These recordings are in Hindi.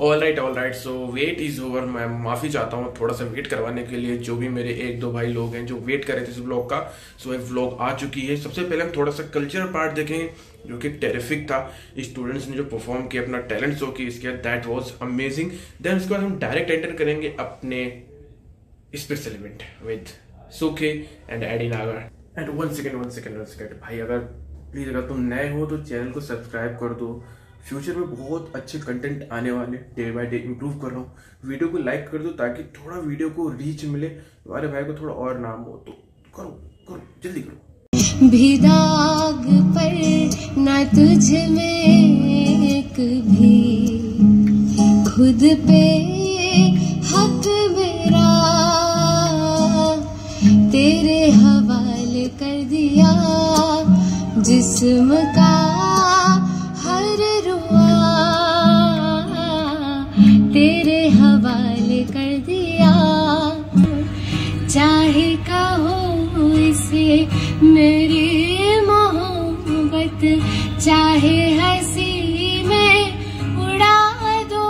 All right all right so wait is over मैं माफ़ी चाहता हूँ थोड़ा सा वेट करवाने के लिए। जो भी मेरे एक दो भाई लोग हैं जो वेट कर रहे थे इस ब्लॉग का सो so, व्लॉग आ चुकी है। सबसे पहले हम थोड़ा सा कल्चर पार्ट देखें जो कि टेरिफिक था। स्टूडेंट्स ने जो परफॉर्म किया अपना टैलेंट शो की इसके दैट वाज अमेजिंग देन उसके बाद हम डायरेक्ट एंटर करेंगे अपने special event with Sukhe and Addy Nagar and one second one second one second भाई अगर प्लीज़ अगर तुम नए हो तो चैनल को सब्सक्राइब कर दो। फ्यूचर में बहुत अच्छे कंटेंट आने वाले डे बाय डे इम्प्रूव कर रहा हूँ। वीडियो को लाइक कर दो ताकि थोड़ा वीडियो को रीच मिले। तुम्हारे भाई को थोड़ा और नाम हो तो करो करो, जल्दी करो। भी दाग पर ना तुझ में एक भी। खुद पे हक मेरा तेरे हवाले कर दिया। जिस्म का मेरी मोहब्बत चाहे हँसी में उड़ा दो।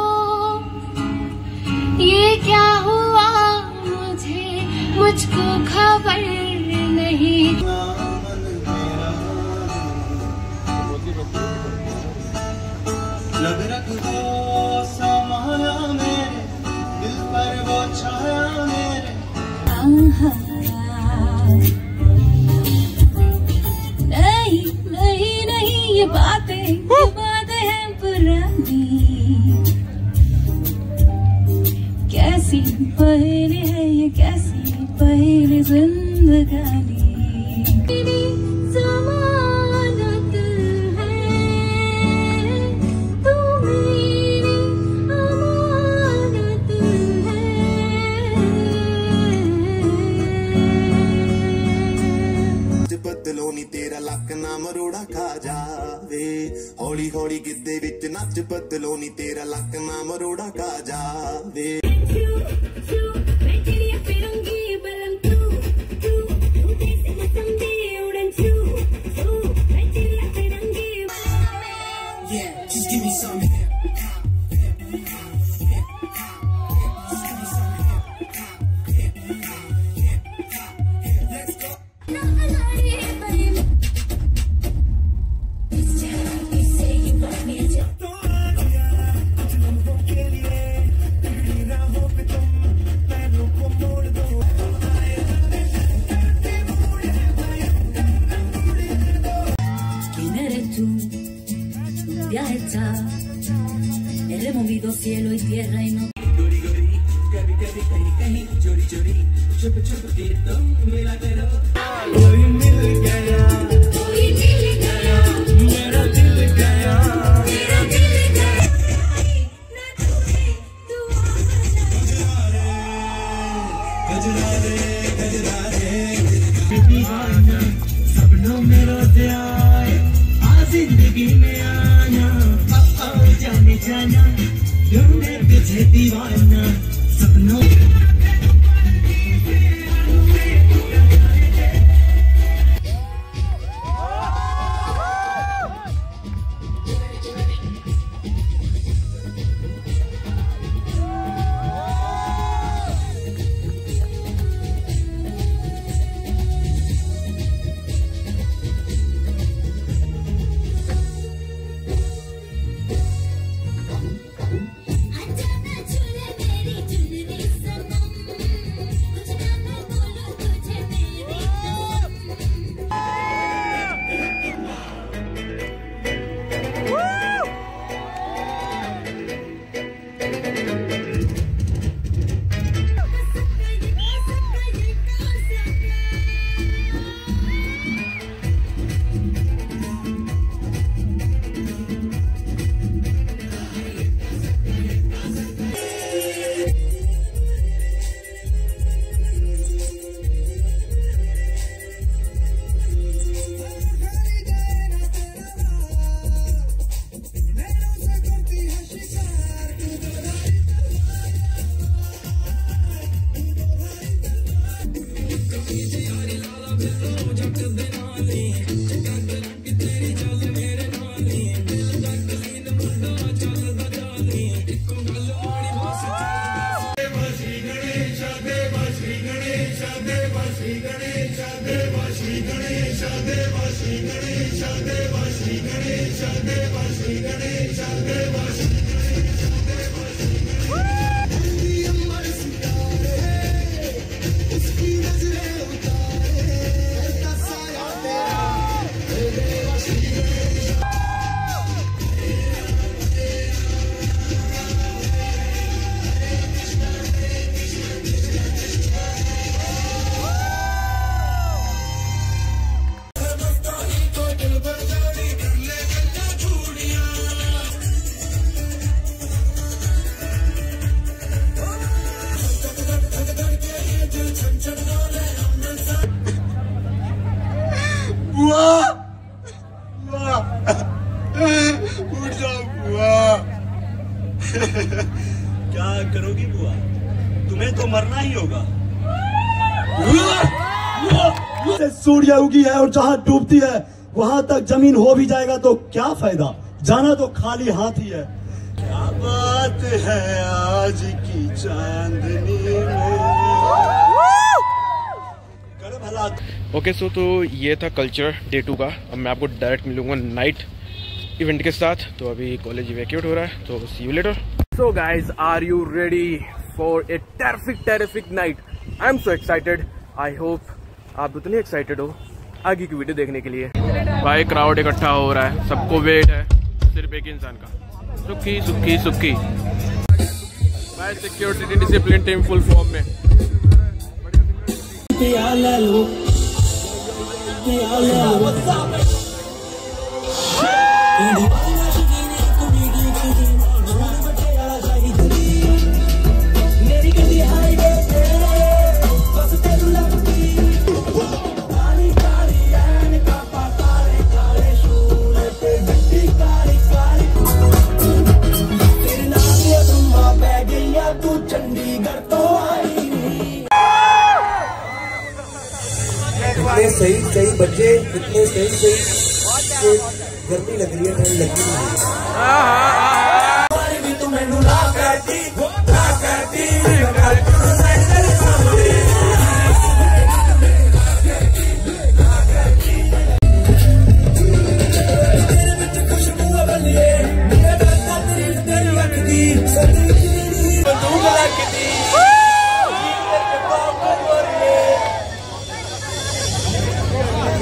ये क्या हुआ मुझे? मुझको खबर नहीं। कैसी पहले है ये कैसी पहले जिंदगानी मेरी जमानत है तू मेरी अमानत है ਅੱਜ ਬਦਲੋ ਨੀ ਤੇਰਾ ਲੱਕ ਨਾ ਮਰੋੜਾ ਖਾ ਜਾਵੇ ਹੌਲੀ ਹੌਲੀ ਗਿੱਦੇ ਵਿੱਚ ਨੱਚ ਬਦਲੋ ਨੀ ਤੇਰਾ ਲੱਕ ਨਾ ਮਰੋੜਾ ਖਾ ਜਾਵੇ ज़िंदगी में आना आओ जाने जाना ढूंढे पीछे दीवाना सपनों मरना ही होगा। सूर्य उगी है और जहाँ डूबती है वहाँ तक ज़मीन हो भी जाएगा तो क्या फ़ायदा? जाना तो खाली हाथ ही है। क्या बात है आज की चांदनी में? ओके सो तो ये था कल्चर डे टू का। अब मैं आपको डायरेक्ट मिलूँगा नाइट इवेंट के साथ। तो अभी कॉलेज इवैक्यूट हो रहा है तो see you later so guys are you ready for a terrific terrific night I am so excited I hope आप उतने एक्साइटेड हो आगे की वीडियो देखने के लिए। भाई क्राउड इकट्ठा हो रहा है। सबको वेट है। सिर्फ़ एक इंसान का। सुखी सुखी सुखी। भाई security discipline team full form में। इतने सही सही बच्चे, इतने सही सही। गर्मी लग रही है ठंड लग रही है।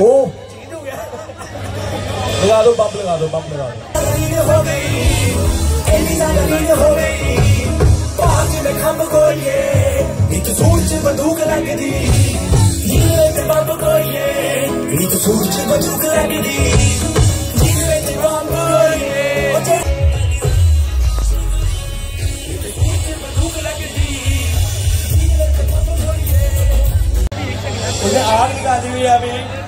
ओ लगा दो पंप लगा दो पंप लगा दो मुझे आग निकाली हुई है अभी।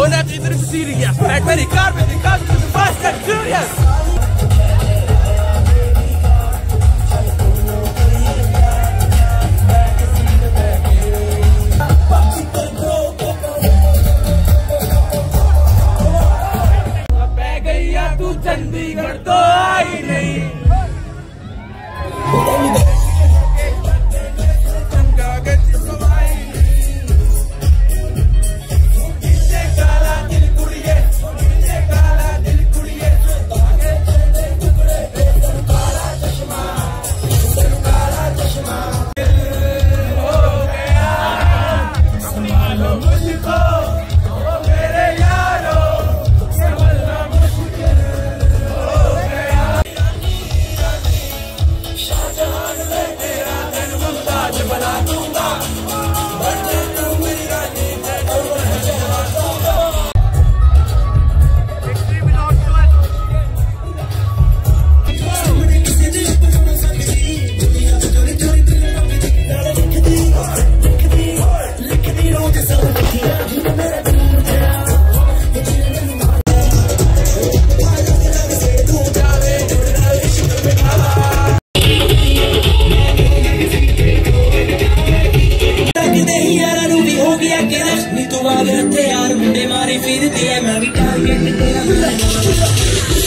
All that electricity, yes. Like very carbon, because it's faster, furious. ਮੁੰਡੇ ਮਾਰੀ ਫਿਰਦੇ ਐ ਮੈਂ ਵੀ ਟਾਰਗੇਟ ਤੇਰਾ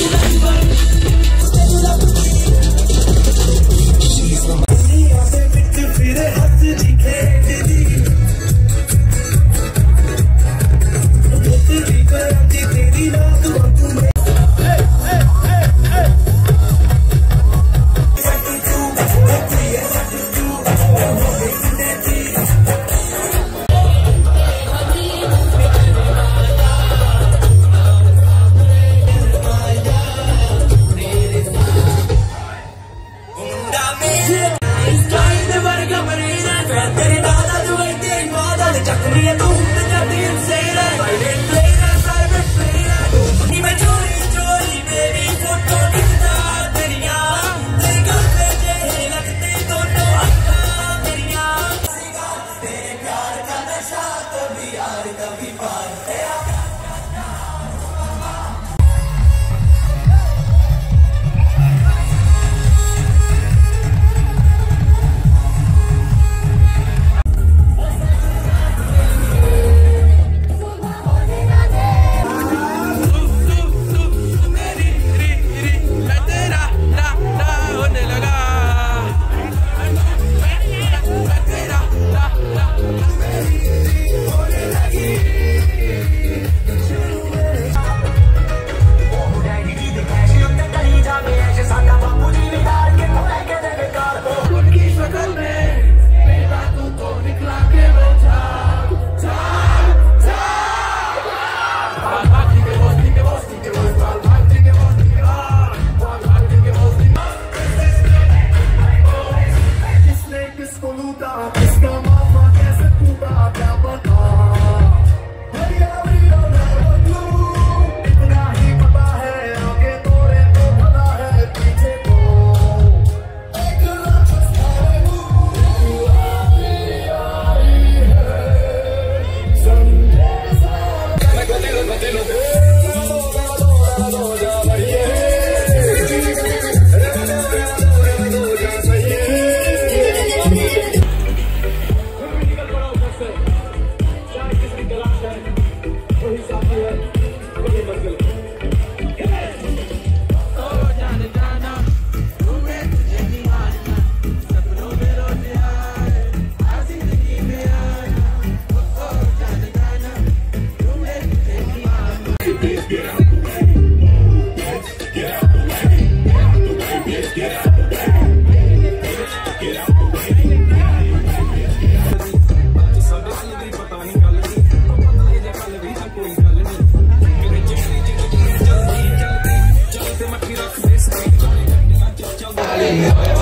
Yeah.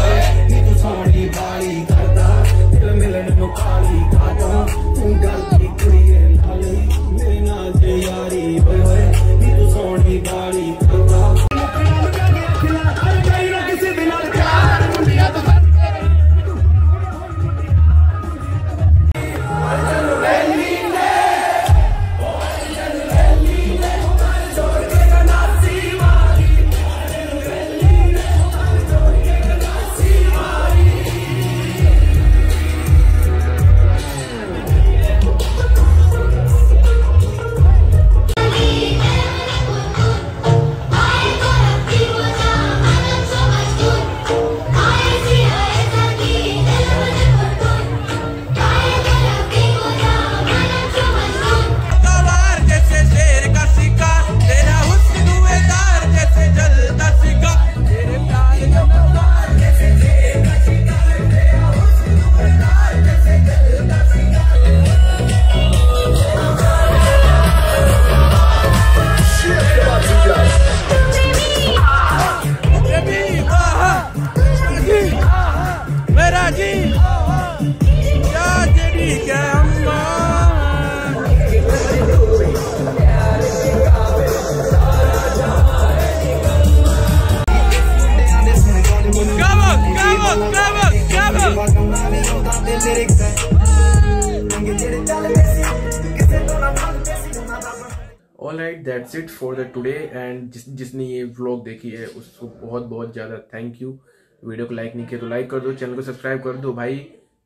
That's it for the today and जिस, जिसने ये व्लॉग देखी है, उसको बहुत बहुत ज़्यादा थैंक यू वीडियो को लाइक नहीं किया तो लाइक कर दो चैनल को सब्सक्राइब कर दो भाई.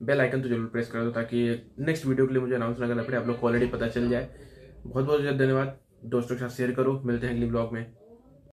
बेल आइकन तो ज़रूर प्रेस कर दो ताकि नेक्स्ट वीडियो के लिए मुझे अनाउंस ना करना पड़े, आप लोग क्वालिटी पता चल जाए. बहुत बहुत धन्यवाद. दोस्तों के साथ शेयर करो. मिलते हैं अगली ब्लॉग में.